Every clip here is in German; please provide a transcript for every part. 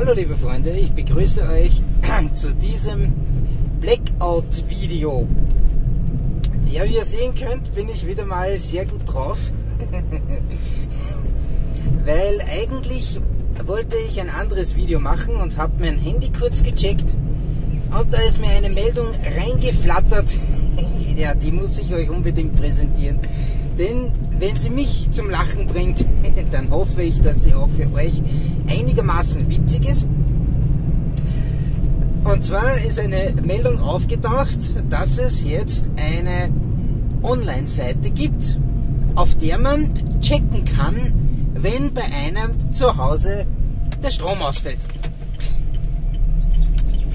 Hallo liebe Freunde, ich begrüße euch zu diesem Blackout-Video. Ja, wie ihr sehen könnt, bin ich wieder mal sehr gut drauf. Weil eigentlich wollte ich ein anderes Video machen und habe mein Handy kurz gecheckt und da ist mir eine Meldung reingeflattert. ja, die muss ich euch unbedingt präsentieren. Denn wenn sie mich zum Lachen bringt, dann hoffe ich, dass sie auch für euch einigermaßen witzig ist. Und zwar ist eine Meldung aufgetaucht, dass es jetzt eine Online-Seite gibt, auf der man checken kann, wenn bei einem zu Hause der Strom ausfällt.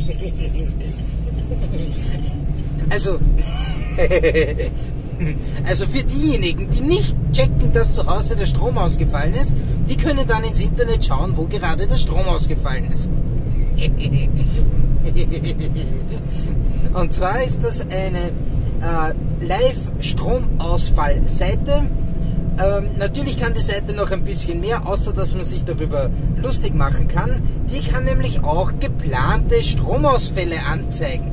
Also, also für diejenigen, die nicht checken, dass zu Hause der Strom ausgefallen ist, die können dann ins Internet schauen, wo gerade der Strom ausgefallen ist. Und zwar ist das eine äh, Live-Stromausfall-Seite. Ähm, natürlich kann die Seite noch ein bisschen mehr, außer dass man sich darüber lustig machen kann. Die kann nämlich auch geplante Stromausfälle anzeigen.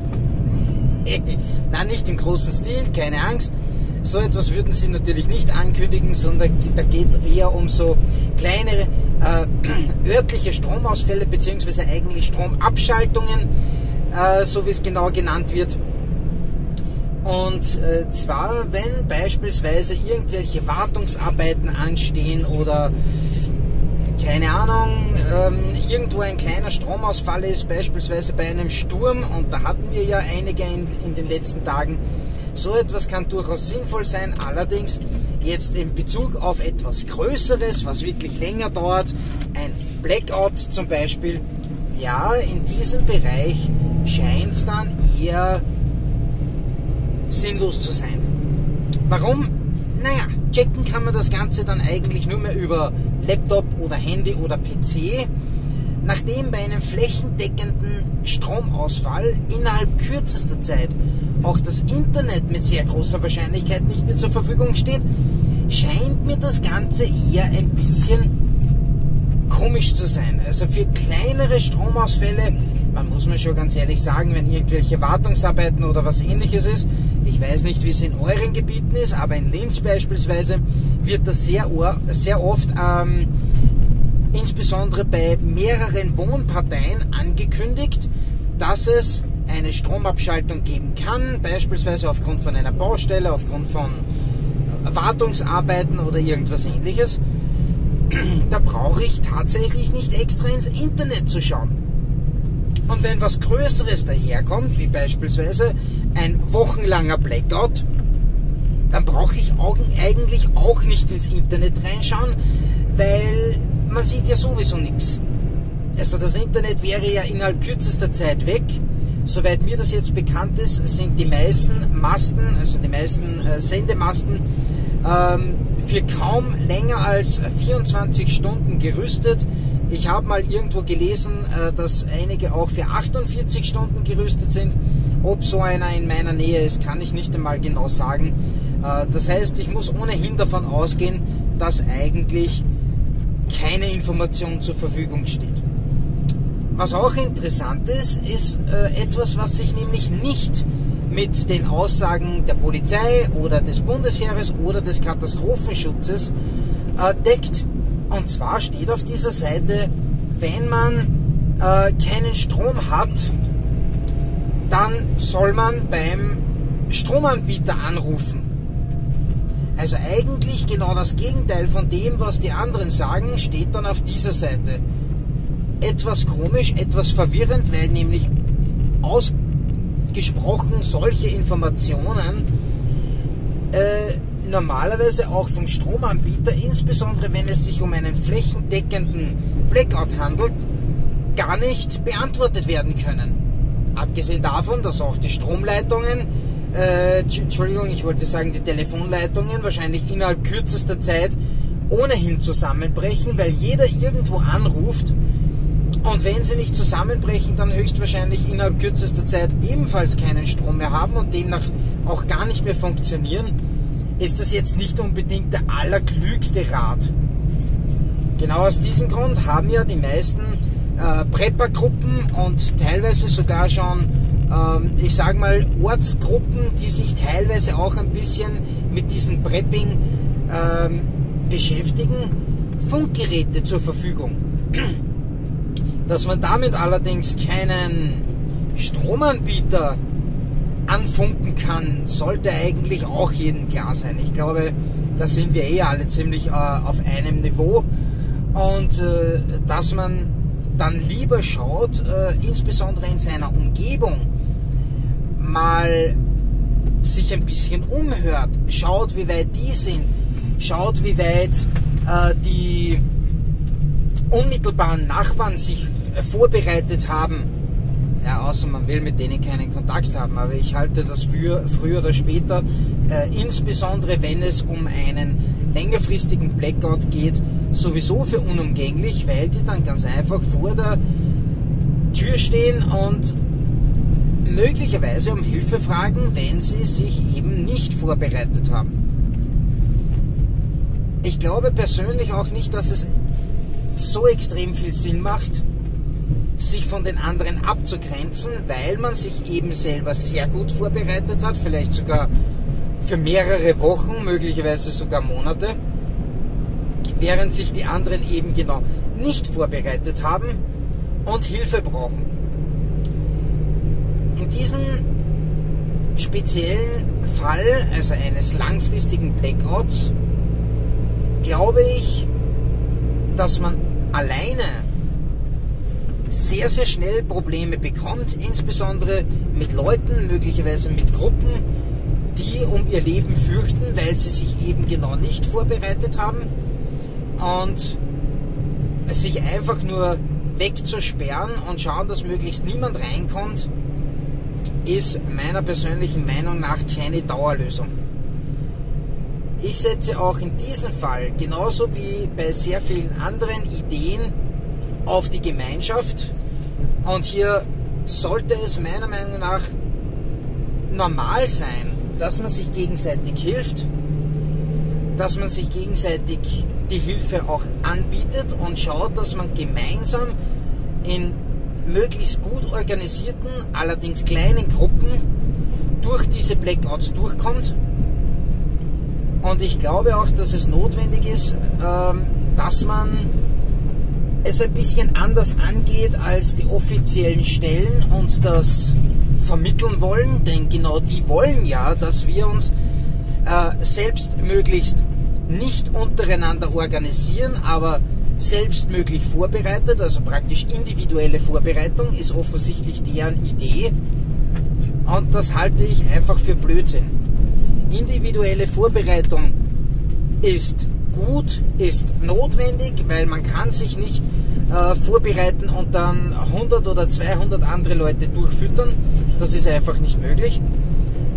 Na, nicht im großen Stil, keine Angst. So etwas würden sie natürlich nicht ankündigen, sondern da geht es eher um so kleinere äh, örtliche Stromausfälle beziehungsweise eigentlich Stromabschaltungen, äh, so wie es genau genannt wird. Und äh, zwar, wenn beispielsweise irgendwelche Wartungsarbeiten anstehen oder keine Ahnung, ähm, irgendwo ein kleiner Stromausfall ist, beispielsweise bei einem Sturm, und da hatten wir ja einige in, in den letzten Tagen, so etwas kann durchaus sinnvoll sein, allerdings jetzt in Bezug auf etwas Größeres, was wirklich länger dauert, ein Blackout zum Beispiel, ja, in diesem Bereich scheint es dann eher sinnlos zu sein. Warum? Naja, checken kann man das Ganze dann eigentlich nur mehr über Laptop oder Handy oder PC. Nachdem bei einem flächendeckenden Stromausfall innerhalb kürzester Zeit auch das Internet mit sehr großer Wahrscheinlichkeit nicht mehr zur Verfügung steht, scheint mir das Ganze eher ein bisschen komisch zu sein. Also für kleinere Stromausfälle, man muss mir schon ganz ehrlich sagen, wenn irgendwelche Wartungsarbeiten oder was ähnliches ist, ich weiß nicht, wie es in euren Gebieten ist, aber in Linz beispielsweise wird das sehr, sehr oft ähm, insbesondere bei mehreren Wohnparteien angekündigt, dass es eine Stromabschaltung geben kann, beispielsweise aufgrund von einer Baustelle, aufgrund von Wartungsarbeiten oder irgendwas ähnliches. Da brauche ich tatsächlich nicht extra ins Internet zu schauen. Und wenn was Größeres daherkommt, wie beispielsweise ein wochenlanger Blackout, dann brauche ich eigentlich auch nicht ins Internet reinschauen, weil man sieht ja sowieso nichts. Also das Internet wäre ja innerhalb kürzester Zeit weg. Soweit mir das jetzt bekannt ist, sind die meisten Masten, also die meisten äh, Sendemasten, ähm, für kaum länger als 24 Stunden gerüstet. Ich habe mal irgendwo gelesen, äh, dass einige auch für 48 Stunden gerüstet sind. Ob so einer in meiner Nähe ist, kann ich nicht einmal genau sagen. Äh, das heißt, ich muss ohnehin davon ausgehen, dass eigentlich keine Information zur Verfügung steht. Was auch interessant ist, ist äh, etwas, was sich nämlich nicht mit den Aussagen der Polizei oder des Bundesheeres oder des Katastrophenschutzes äh, deckt. Und zwar steht auf dieser Seite, wenn man äh, keinen Strom hat, dann soll man beim Stromanbieter anrufen. Also eigentlich genau das Gegenteil von dem, was die anderen sagen, steht dann auf dieser Seite. Etwas komisch, etwas verwirrend, weil nämlich ausgesprochen solche Informationen äh, normalerweise auch vom Stromanbieter, insbesondere wenn es sich um einen flächendeckenden Blackout handelt, gar nicht beantwortet werden können. Abgesehen davon, dass auch die Stromleitungen äh, Entschuldigung, ich wollte sagen, die Telefonleitungen wahrscheinlich innerhalb kürzester Zeit ohnehin zusammenbrechen, weil jeder irgendwo anruft und wenn sie nicht zusammenbrechen, dann höchstwahrscheinlich innerhalb kürzester Zeit ebenfalls keinen Strom mehr haben und demnach auch gar nicht mehr funktionieren, ist das jetzt nicht unbedingt der allerklügste Rat. Genau aus diesem Grund haben ja die meisten äh, Preppergruppen und teilweise sogar schon, ich sage mal, Ortsgruppen, die sich teilweise auch ein bisschen mit diesem Prepping ähm, beschäftigen, Funkgeräte zur Verfügung. Dass man damit allerdings keinen Stromanbieter anfunken kann, sollte eigentlich auch jedem klar sein. Ich glaube, da sind wir eh alle ziemlich äh, auf einem Niveau und äh, dass man dann lieber schaut, äh, insbesondere in seiner Umgebung, mal sich ein bisschen umhört, schaut, wie weit die sind, schaut, wie weit äh, die unmittelbaren Nachbarn sich äh, vorbereitet haben. Ja, außer man will mit denen keinen Kontakt haben. Aber ich halte das für früher oder später, äh, insbesondere wenn es um einen längerfristigen Blackout geht, sowieso für unumgänglich, weil die dann ganz einfach vor der Tür stehen und möglicherweise um Hilfe fragen, wenn sie sich eben nicht vorbereitet haben. Ich glaube persönlich auch nicht, dass es so extrem viel Sinn macht, sich von den anderen abzugrenzen, weil man sich eben selber sehr gut vorbereitet hat, vielleicht sogar für mehrere Wochen, möglicherweise sogar Monate, während sich die anderen eben genau nicht vorbereitet haben und Hilfe brauchen. In diesem speziellen Fall, also eines langfristigen Blackouts, glaube ich, dass man alleine sehr, sehr schnell Probleme bekommt, insbesondere mit Leuten, möglicherweise mit Gruppen, die um ihr Leben fürchten, weil sie sich eben genau nicht vorbereitet haben. Und sich einfach nur wegzusperren und schauen, dass möglichst niemand reinkommt, ist meiner persönlichen Meinung nach keine Dauerlösung. Ich setze auch in diesem Fall, genauso wie bei sehr vielen anderen Ideen, auf die Gemeinschaft. Und hier sollte es meiner Meinung nach normal sein, dass man sich gegenseitig hilft, dass man sich gegenseitig die Hilfe auch anbietet und schaut, dass man gemeinsam in möglichst gut organisierten, allerdings kleinen Gruppen durch diese Blackouts durchkommt. Und ich glaube auch, dass es notwendig ist, ähm, dass man es ein bisschen anders angeht, als die offiziellen Stellen uns das vermitteln wollen, denn genau die wollen ja, dass wir uns äh, selbst möglichst nicht untereinander organisieren, aber selbstmöglich vorbereitet, also praktisch individuelle Vorbereitung ist offensichtlich deren Idee und das halte ich einfach für Blödsinn individuelle Vorbereitung ist gut, ist notwendig, weil man kann sich nicht äh, vorbereiten und dann 100 oder 200 andere Leute durchfüttern. Das ist einfach nicht möglich.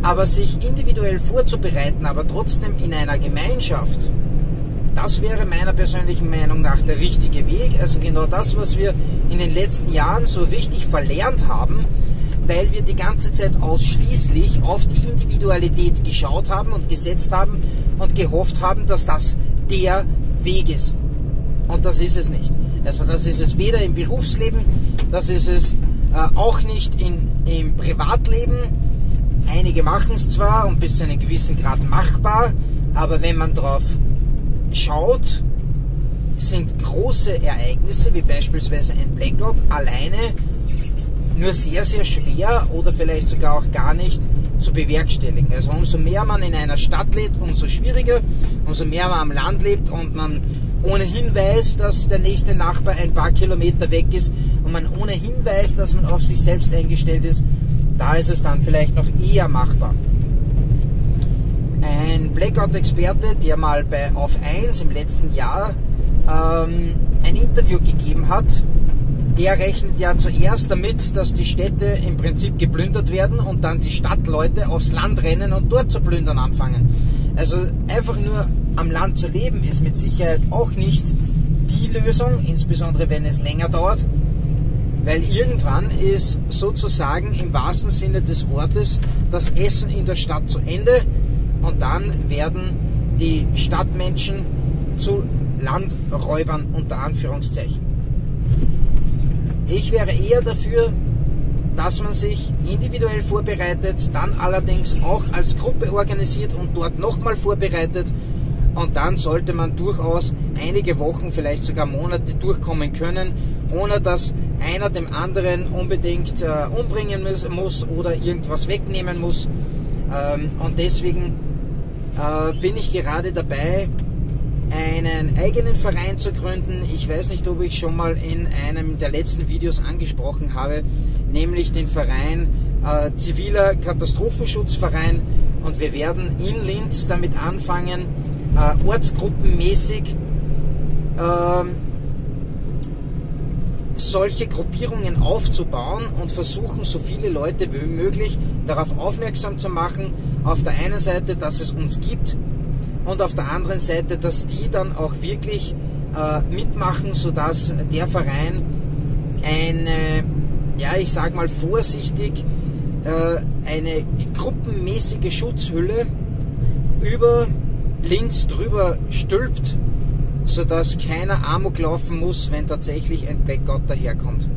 Aber sich individuell vorzubereiten, aber trotzdem in einer Gemeinschaft, das wäre meiner persönlichen Meinung nach der richtige Weg. Also genau das, was wir in den letzten Jahren so richtig verlernt haben, weil wir die ganze Zeit ausschließlich auf die Individualität geschaut haben und gesetzt haben und gehofft haben, dass das der Weg ist. Und das ist es nicht. Also das ist es weder im Berufsleben, das ist es äh, auch nicht in, im Privatleben. Einige machen es zwar und bis zu einem gewissen Grad machbar, aber wenn man drauf schaut, sind große Ereignisse wie beispielsweise ein Blackout alleine nur sehr, sehr schwer oder vielleicht sogar auch gar nicht zu bewerkstelligen. Also umso mehr man in einer Stadt lebt, umso schwieriger, umso mehr man am Land lebt und man ohnehin weiß, dass der nächste Nachbar ein paar Kilometer weg ist und man ohnehin weiß, dass man auf sich selbst eingestellt ist, da ist es dann vielleicht noch eher machbar. Ein Blackout-Experte, der mal bei Auf 1 im letzten Jahr ähm, ein Interview gegeben hat, der rechnet ja zuerst damit, dass die Städte im Prinzip geplündert werden und dann die Stadtleute aufs Land rennen und dort zu plündern anfangen. Also einfach nur am Land zu leben ist mit Sicherheit auch nicht die Lösung, insbesondere wenn es länger dauert, weil irgendwann ist sozusagen im wahrsten Sinne des Wortes das Essen in der Stadt zu Ende und dann werden die Stadtmenschen zu Landräubern unter Anführungszeichen. Ich wäre eher dafür, dass man sich individuell vorbereitet, dann allerdings auch als Gruppe organisiert und dort nochmal vorbereitet. Und dann sollte man durchaus einige Wochen, vielleicht sogar Monate durchkommen können, ohne dass einer dem anderen unbedingt äh, umbringen muss oder irgendwas wegnehmen muss. Ähm, und deswegen äh, bin ich gerade dabei, einen eigenen Verein zu gründen. Ich weiß nicht, ob ich schon mal in einem der letzten Videos angesprochen habe, nämlich den Verein äh, Ziviler Katastrophenschutzverein. Und wir werden in Linz damit anfangen, äh, ortsgruppenmäßig äh, solche Gruppierungen aufzubauen und versuchen, so viele Leute wie möglich darauf aufmerksam zu machen, auf der einen Seite, dass es uns gibt und auf der anderen Seite, dass die dann auch wirklich äh, mitmachen, sodass der Verein eine, ja, ich sag mal vorsichtig, äh, eine gruppenmäßige Schutzhülle über links drüber stülpt, sodass keiner Amok laufen muss, wenn tatsächlich ein Blackout daherkommt.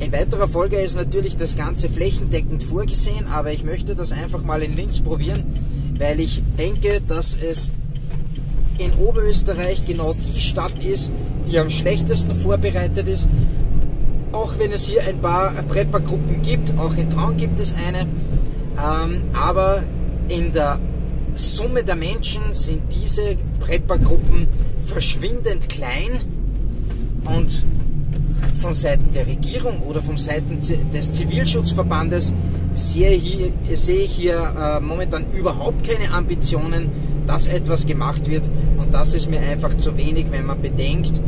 In weiterer Folge ist natürlich das Ganze flächendeckend vorgesehen, aber ich möchte das einfach mal in Linz probieren weil ich denke, dass es in Oberösterreich genau die Stadt ist, die am schlechtesten vorbereitet ist. Auch wenn es hier ein paar Preppergruppen gibt, auch in Traun gibt es eine, ähm, aber in der Summe der Menschen sind diese Preppergruppen verschwindend klein und von Seiten der Regierung oder von Seiten des Zivilschutzverbandes sehe, hier, sehe ich hier äh, momentan überhaupt keine Ambitionen, dass etwas gemacht wird. Und das ist mir einfach zu wenig, wenn man bedenkt,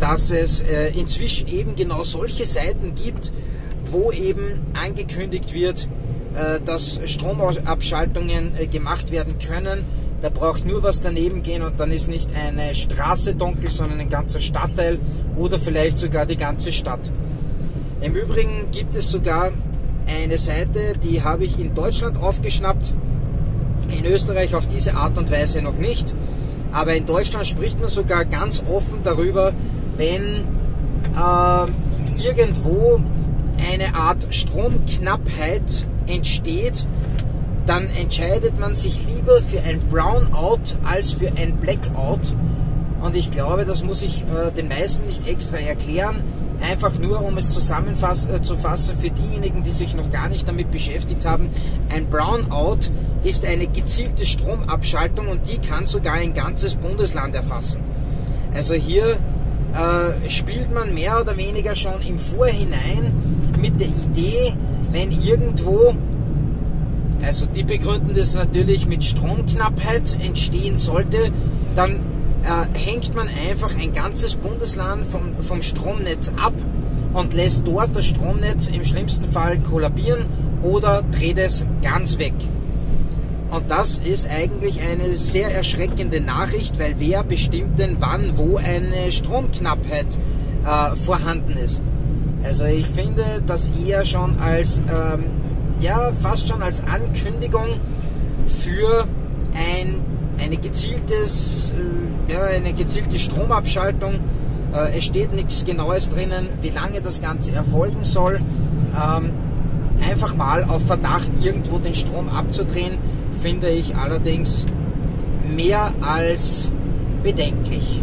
dass es äh, inzwischen eben genau solche Seiten gibt, wo eben angekündigt wird, dass Stromabschaltungen äh, gemacht werden können. Da braucht nur was daneben gehen und dann ist nicht eine Straße dunkel, sondern ein ganzer Stadtteil oder vielleicht sogar die ganze Stadt. Im Übrigen gibt es sogar eine Seite, die habe ich in Deutschland aufgeschnappt, in Österreich auf diese Art und Weise noch nicht. Aber in Deutschland spricht man sogar ganz offen darüber, wenn äh, irgendwo eine Art Stromknappheit entsteht, dann entscheidet man sich lieber für ein Brownout als für ein Blackout. Und ich glaube, das muss ich äh, den meisten nicht extra erklären. Einfach nur, um es zusammenzufassen äh, für diejenigen, die sich noch gar nicht damit beschäftigt haben. Ein Brownout ist eine gezielte Stromabschaltung und die kann sogar ein ganzes Bundesland erfassen. Also hier äh, spielt man mehr oder weniger schon im Vorhinein mit der Idee, wenn irgendwo, also die begründen das natürlich mit Stromknappheit entstehen sollte, dann äh, hängt man einfach ein ganzes Bundesland vom, vom Stromnetz ab und lässt dort das Stromnetz im schlimmsten Fall kollabieren oder dreht es ganz weg. Und das ist eigentlich eine sehr erschreckende Nachricht, weil wer bestimmt denn wann, wo eine Stromknappheit äh, vorhanden ist. Also ich finde das eher schon als, ähm, ja, fast schon als Ankündigung für ein, eine gezieltes, äh, ja, eine gezielte Stromabschaltung. Äh, es steht nichts Genaues drinnen, wie lange das Ganze erfolgen soll. Ähm, einfach mal auf Verdacht irgendwo den Strom abzudrehen, finde ich allerdings mehr als bedenklich.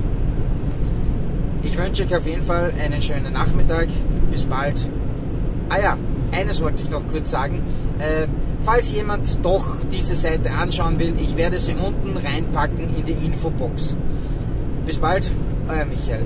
Ich wünsche euch auf jeden Fall einen schönen Nachmittag. Bis bald. Ah ja, eines wollte ich noch kurz sagen. Äh, falls jemand doch diese Seite anschauen will, ich werde sie unten reinpacken in die Infobox. Bis bald, euer Michael.